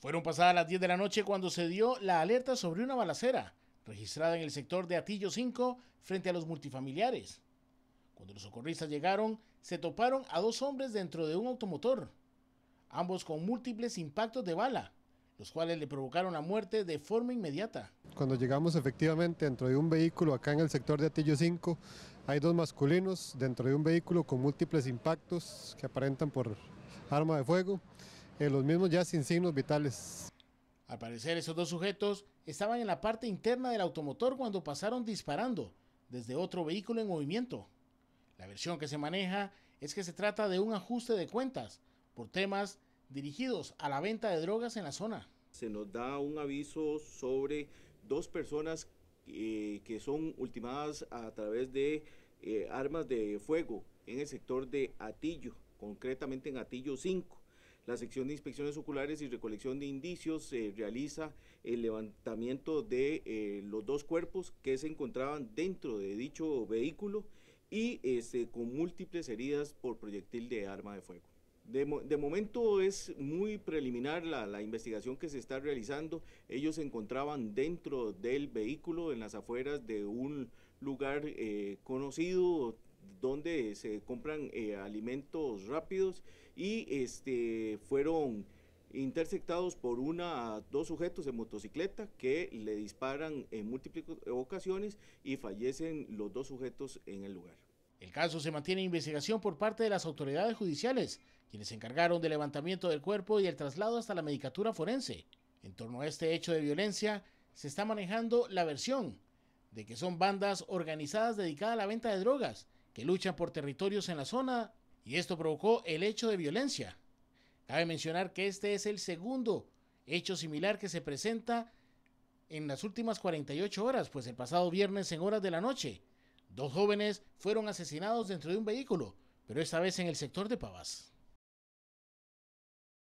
Fueron pasadas las 10 de la noche cuando se dio la alerta sobre una balacera registrada en el sector de Atillo 5 frente a los multifamiliares. Cuando los socorristas llegaron, se toparon a dos hombres dentro de un automotor, ambos con múltiples impactos de bala, los cuales le provocaron la muerte de forma inmediata. Cuando llegamos efectivamente dentro de un vehículo acá en el sector de Atillo 5, hay dos masculinos dentro de un vehículo con múltiples impactos que aparentan por arma de fuego los mismos ya sin signos vitales. Al parecer esos dos sujetos estaban en la parte interna del automotor cuando pasaron disparando desde otro vehículo en movimiento. La versión que se maneja es que se trata de un ajuste de cuentas por temas dirigidos a la venta de drogas en la zona. Se nos da un aviso sobre dos personas eh, que son ultimadas a través de eh, armas de fuego en el sector de Atillo, concretamente en Atillo 5. La sección de inspecciones oculares y recolección de indicios realiza el levantamiento de eh, los dos cuerpos que se encontraban dentro de dicho vehículo y este, con múltiples heridas por proyectil de arma de fuego. De, momento es muy preliminar la, investigación que se está realizando. Ellos se encontraban dentro del vehículo en las afueras de un lugar eh, conocido donde se compran eh, alimentos rápidos y este, fueron interceptados por una, dos sujetos en motocicleta que le disparan en múltiples ocasiones y fallecen los dos sujetos en el lugar. El caso se mantiene en investigación por parte de las autoridades judiciales, quienes se encargaron del levantamiento del cuerpo y el traslado hasta la medicatura forense. En torno a este hecho de violencia, se está manejando la versión de que son bandas organizadas dedicadas a la venta de drogas que luchan por territorios en la zona y esto provocó el hecho de violencia. Cabe mencionar que este es el segundo hecho similar que se presenta en las últimas 48 horas, pues el pasado viernes en horas de la noche, dos jóvenes fueron asesinados dentro de un vehículo, pero esta vez en el sector de Pavas.